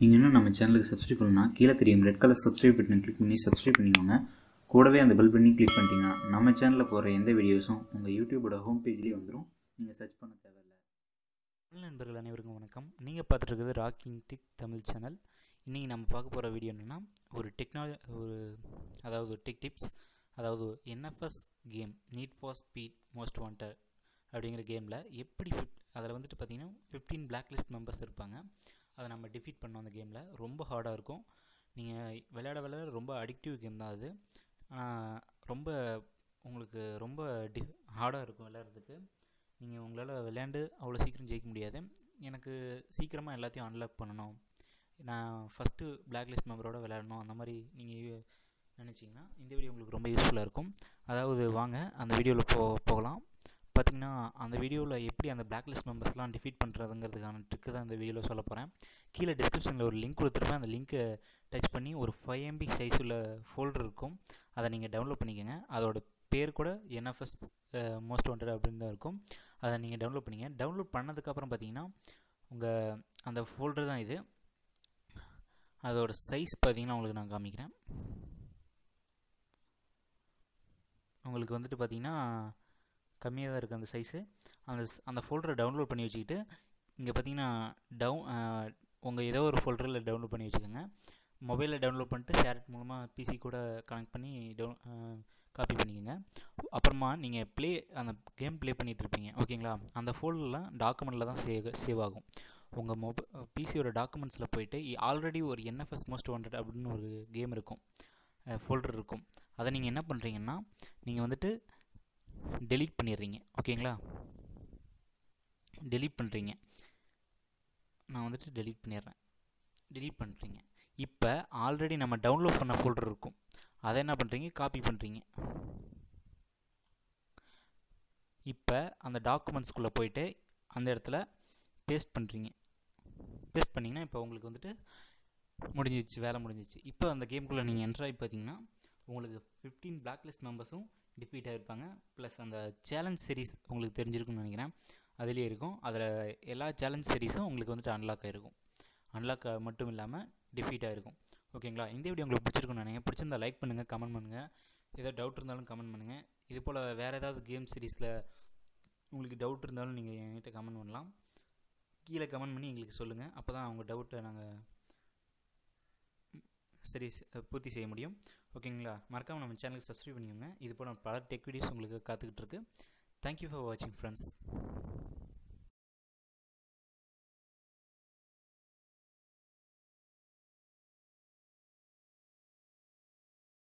நீங்கள் இன்னும் நம்ம சேனலுக்கு சப்ஸ்கிரைப் பண்ணலனா கீழே தெரியும் ரெட் கலர் சப்ஸ்கிரைப் பட்டனை கிளிக் பண்ணி சப்ஸ்கிரைப் பண்ணிக்கோங்க. கூடவே அந்த பெல் பண்ணி கிளிக் பண்ணிட்டீங்கன்னா நம்ம சேனலில் போகிற எந்த வீடியோஸும் உங்கள் யூடியூபோட ஹோம் பேஜ்லேயே வந்துடும் நீங்கள் சர்ச் பண்ண தேவையில்லை. தமிழ் நண்பர்கள் அனைவருக்கும் வணக்கம். நீங்கள் பார்த்துட்டு இருக்கிறது ராக்கிங் டிக் தமிழ் சேனல் இன்றைக்கி நம்ம பார்க்க போகிற வீடியோ என்னென்னா ஒரு டெக்னாலஜி ஒரு அதாவது டெக் டிப்ஸ் அதாவது NFS game need for speed most wanted அப்படிங்கிற கேமில் எப்படி ஃபிஃப்ட் அதில் வந்துட்டு பார்த்தீங்கன்னா ஃபிஃப்டீன் பிளாக் லிஸ்ட் மெம்பர்ஸ் இருப்பாங்க. அதை நம்ம டிஃபீட் பண்ணோம் அந்த கேமில் ரொம்ப ஹார்டாக இருக்கும். நீங்கள் விளையாட விளையாட ரொம்ப அடிக்டிவ் கேம் தான் அது. ரொம்ப உங்களுக்கு ரொம்ப டி ஹார்டாக இருக்கும் விளையாடுறதுக்கு. நீங்கள் உங்களால் விளையாண்டு அவ்வளோ சீக்கிரம் ஜெயிக்க முடியாது. எனக்கு சீக்கிரமாக எல்லாத்தையும் அன்லாக் பண்ணணும். நான் ஃபஸ்ட்டு பிளாக் லிஸ்ட் மெம்பரோட விளையாடணும். அந்த மாதிரி நீங்கள் நினச்சிங்கன்னா இந்த வீடியோ உங்களுக்கு ரொம்ப யூஸ்ஃபுல்லாக இருக்கும். அதாவது வாங்க அந்த வீடியோவில் போ போகலாம். பார்த்திங்கன்னா அந்த வீடியோவில் எப்படி அந்த பிளாக் லிஸ்ட் மெம்பர்ஸ்லாம் டிஃபீட் பண்ணுறதுங்கிறதுக்கான ட்ரிக்கு தான் இந்த வீடியோவில் சொல்ல போகிறேன் கீழே டிஸ்கிரிப்ஷனில் ஒரு லிங்க் கொடுத்துருப்பேன். அந்த லிங்க்கை டச் பண்ணி ஒரு ஃபைவ் எம்பி சைஸ் உள்ள ஃபோல்டர் இருக்கும். அதை நீங்கள் டவுன்லோட் பண்ணிக்கோங்க. அதோட பேர் கூட என்எஃப்எஸ் மோஸ்ட் வாண்டட் அப்படின்னு தான் இருக்கும். அதை நீங்கள் டவுன்லோட் பண்ணிங்க டவுன்லோட் பண்ணதுக்கப்புறம் பார்த்தீங்கன்னா உங்கள் அந்த ஃபோல்டர் தான் இது. அதோட சைஸ் பார்த்தீங்கன்னா உங்களுக்கு நான் காமிக்கிறேன். உங்களுக்கு வந்துட்டு பார்த்தீங்கன்னா கம்மியாக தான் இருக்குது அந்த சைஸு அந்த அந்த ஃபோல்டரை டவுன்லோட் பண்ணி வச்சுக்கிட்டு இங்கே பார்த்தீங்கன்னா டவுன் உங்கள் ஏதோ ஒரு ஃபோல்டரில் டவுன்லோட் பண்ணி வச்சுக்கோங்க. மொபைலில் டவுன்லோட் பண்ணிட்டு ஷேர்ட் மூலமாக பிசி கூட கனெக்ட் பண்ணி டவுன் காப்பி பண்ணிக்கோங்க. அப்புறமா நீங்கள் ப்ளே அந்த கேம் ப்ளே பண்ணிகிட்ருப்பீங்க ஓகேங்களா? அந்த ஃபோல்டர்லாம் டாக்குமெண்ட்டில் தான் சேவ் சேவ் ஆகும். உங்கள் மொபை பிசியோட டாக்குமெண்ட்ஸில் போயிட்டு ஆல்ரெடி ஒரு என்எஃப்எஸ் மோஸ்ட் வாண்டட் அப்படின்னு ஒரு கேம் இருக்கும். ஃபோல்டர் இருக்கும். அதை நீங்கள் என்ன பண்ணுறீங்கன்னா நீங்கள் வந்துட்டு டெலீட் பண்ணிடுறீங்க. ஓகேங்களா? டெலீட் பண்ணுறீங்க நான் வந்துட்டு டெலீட் பண்ணிடுறேன். டெலீட் பண்ணுறீங்க இப்போ ஆல்ரெடி நம்ம டவுன்லோட் பண்ண ஃபோல்டர் இருக்கும். அதை என்ன பண்ணுறீங்க காப்பி பண்ணுறீங்க இப்போ அந்த டாக்குமெண்ட்ஸ்குள்ளே போயிட்டு அந்த இடத்துல பேஸ்ட் பண்ணுறீங்க பேஸ்ட் பண்ணிங்கன்னா இப்போ உங்களுக்கு வந்துட்டு முடிஞ்சிச்சு வேலை முடிஞ்சிச்சு இப்போ அந்த கேம்குள்ளே நீங்கள் என்ட்ராகி பார்த்தீங்கன்னா உங்களுக்கு ஃபிஃப்டீன் பிளாக் லிஸ்ட் மெம்பர்ஸும் டிஃபீட் ஆகிருப்பாங்க ப்ளஸ் அந்த சேலஞ்ச் சீரீஸ் உங்களுக்கு தெரிஞ்சிருக்கும்னு நினைக்கிறேன். அதுலேயே இருக்கும். அதில் எல்லா சேலஞ்ச் சீரீஸும் உங்களுக்கு வந்துட்டு அன்லாக் ஆகிருக்கும் அன்லாக் மட்டும் இல்லாமல் டிஃபீட் ஆகிருக்கும் ஓகேங்களா இந்த வீடியோ உங்களுக்கு பிடிச்சிருக்குன்னு நினைக்கிறேன். பிடிச்சிருந்தா லைக் பண்ணுங்கள் கமெண்ட் பண்ணுங்கள் ஏதாவது டவுட் இருந்தாலும் கமெண்ட் பண்ணுங்கள் இது போல் வேறு ஏதாவது கேம் சீரீஸில் உங்களுக்கு டவுட் இருந்தாலும் நீங்கள் என்கிட்ட கமெண்ட் பண்ணலாம். கீழே கமெண்ட் பண்ணி எங்களுக்கு சொல்லுங்கள் அப்போ தான் அவங்க டவுட்டை நாங்கள் சரி பூர்த்தி செய்ய முடியும். ஓகேங்களா? மறக்காமல் நம்ம சேனலுக்கு சப்ஸ்கிரைப் பண்ணிக்கோங்க. இது போல் பல டெக் வீடியோஸ் உங்களுக்கு காத்துக்கிட்டு இருக்கு. தேங்க்யூ ஃபார் வாட்சிங் ஃப்ரெண்ட்ஸ்